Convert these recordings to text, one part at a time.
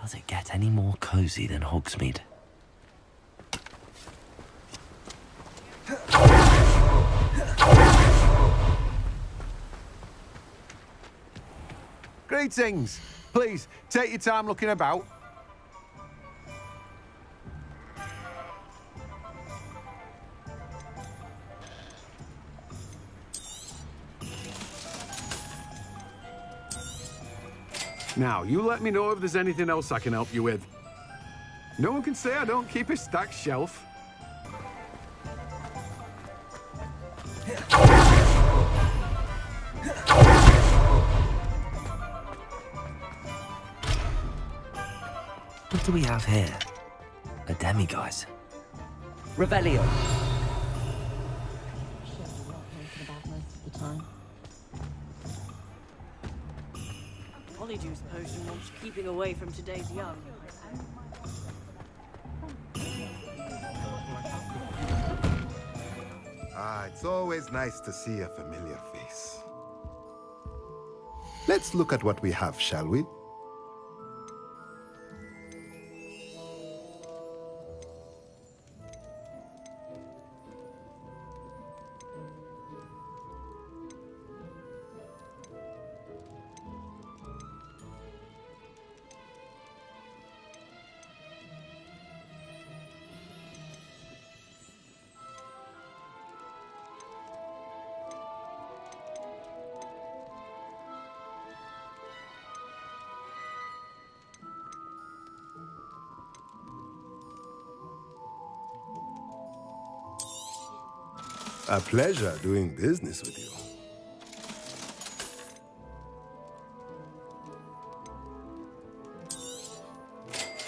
Does it get any more cozy than Hogsmeade? Greetings. Please, take your time looking about. Now, you let me know if there's anything else I can help you with. No one can say I don't keep a stacked shelf. What do we have here? A demiguise. Revelio. Polyjuice potion wants keeping away from today's young. Ah, it's always nice to see a familiar face. Let's look at what we have, shall we? A pleasure doing business with you.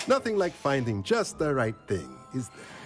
Nothing like finding just the right thing, is there?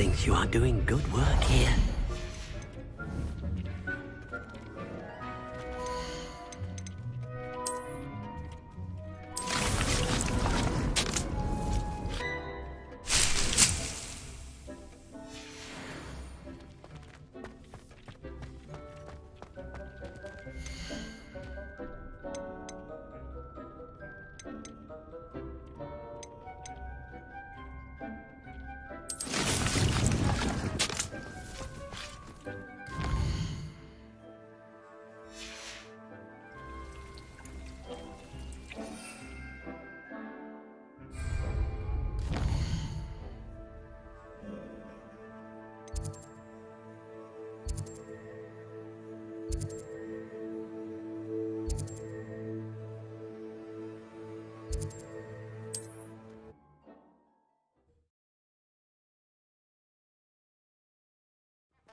Thinks you are doing good work here.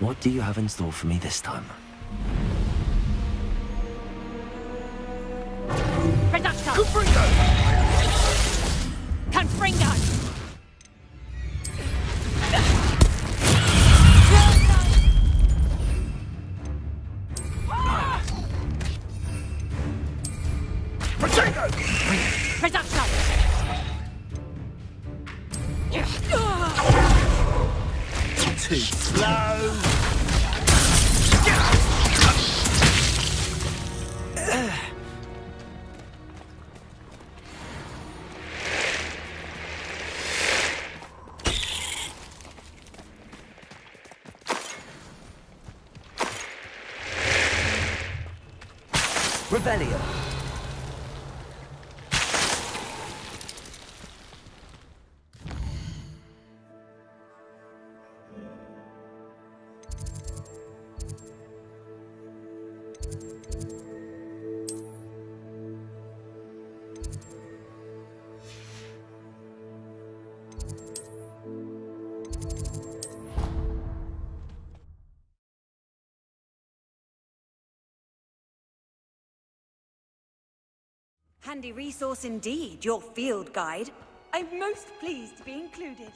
What do you have in store for me this time? Reducto! Confringo! Reducto! Too slow! Revelio. Handy resource indeed, your field guide. I'm most pleased to be included.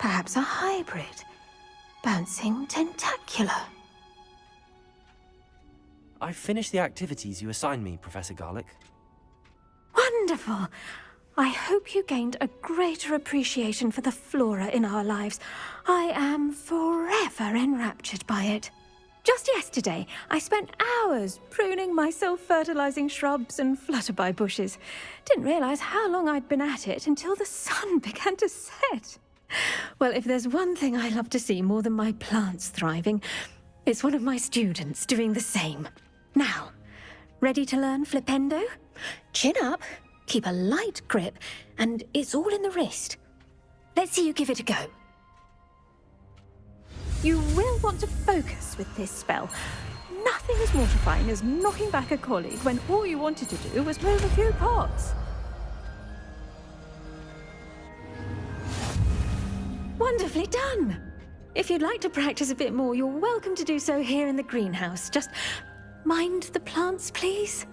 Perhaps a hybrid. Bouncing tentacular. I've finished the activities you assigned me, Professor Garlick. Wonderful! I hope you gained a greater appreciation for the flora in our lives. I am forever enraptured by it. Just yesterday, I spent hours pruning my self-fertilizing shrubs and flutterby bushes. Didn't realize how long I'd been at it until the sun began to set. Well, if there's one thing I love to see more than my plants thriving, it's one of my students doing the same. Now, ready to learn Flipendo? Chin up, keep a light grip, and it's all in the wrist. Let's see you give it a go. You will want to focus with this spell. Nothing as mortifying as knocking back a colleague when all you wanted to do was move a few pots. Wonderfully done! If you'd like to practice a bit more, you're welcome to do so here in the greenhouse. Just mind the plants, please.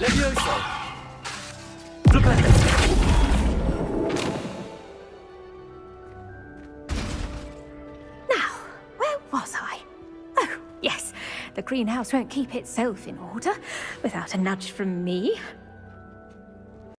Levioso! Now, greenhouse won't keep itself in order without a nudge from me.